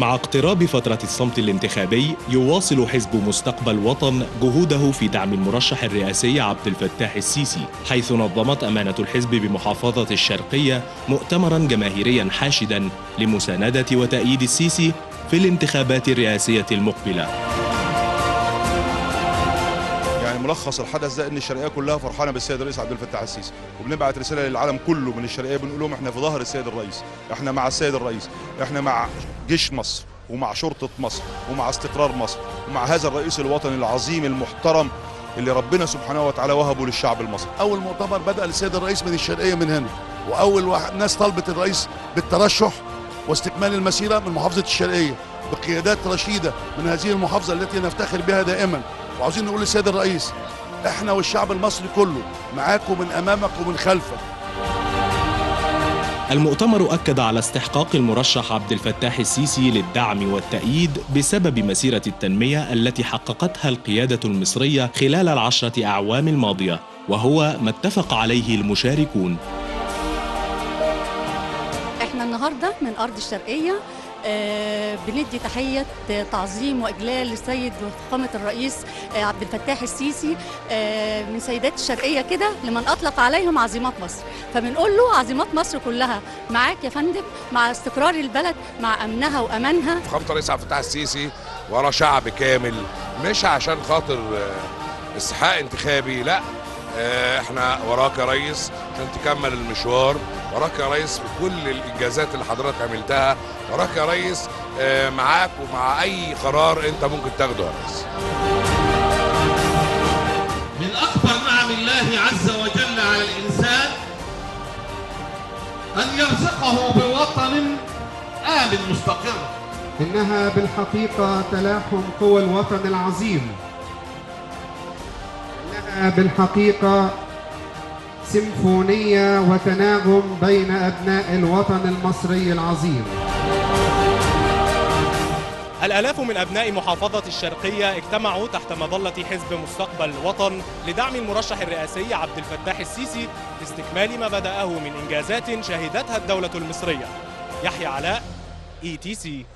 مع اقتراب فترة الصمت الانتخابي يواصل حزب مستقبل وطن جهوده في دعم المرشح الرئاسي عبد الفتاح السيسي حيث نظمت أمانة الحزب بمحافظة الشرقية مؤتمرا جماهيريا حاشدا لمساندة وتأييد السيسي في الانتخابات الرئاسية المقبلة. ملخص الحدث ده إن الشرقية كلها فرحانة بالسيد الرئيس عبد الفتاح السيسي وبنبعت رسالة للعالم كله من الشرقية بنقول لهم إحنا في ظهر السيد الرئيس إحنا مع السيد الرئيس إحنا مع جيش مصر ومع شرطة مصر ومع استقرار مصر ومع هذا الرئيس الوطني العظيم المحترم اللي ربنا سبحانه وتعالى وهبه للشعب المصري. أول مؤتمر بدأ للسيد الرئيس من الشرقية من هنا وأول واحد ناس طلبت الرئيس بالترشح واستكمال المسيرة من محافظة الشرقية بقيادات رشيدة من هذه المحافظة التي نفتخر بها دائما. وعاوزين نقول للسيد الرئيس إحنا والشعب المصري كله معاك ومن أمامك ومن خلفك. المؤتمر أكد على استحقاق المرشح عبد الفتاح السيسي للدعم والتأييد بسبب مسيرة التنمية التي حققتها القيادة المصرية خلال العشرة أعوام الماضية وهو ما اتفق عليه المشاركون. إحنا النهارده من أرض الشرقية آه، بندي تحية تعظيم وإجلال للسيد وفخامة الرئيس آه، عبد الفتاح السيسي آه، من سيدات الشرقية كده لمن أطلق عليهم عظيمات مصر. فبنقول له عظيمات مصر كلها معاك يا فندم مع استقرار البلد مع أمنها وأمانها. فخامة الرئيس عبد الفتاح السيسي ورا شعب كامل مش عشان خاطر آه، استحقاق انتخابي لا. آه، إحنا وراك يا ريس. عشان تكمل المشوار. وراك يا ريس في كل الإنجازات اللي حضرتك عملتها. وراك يا ريس آه، معاك ومع أي قرار انت ممكن تاخده يا ريس. من أكبر نعم الله عز وجل على الإنسان أن يرزقه بوطن آمن مستقر. إنها بالحقيقة تلاحم قوى الوطن العظيم. بالحقيقة سيمفونية وتناغم بين أبناء الوطن المصري العظيم. الآلاف من أبناء محافظة الشرقية اجتمعوا تحت مظلة حزب مستقبل وطن لدعم المرشح الرئاسي عبد الفتاح السيسي لاستكمال ما بدأه من إنجازات شهدتها الدولة المصرية. يحيى علاء ETC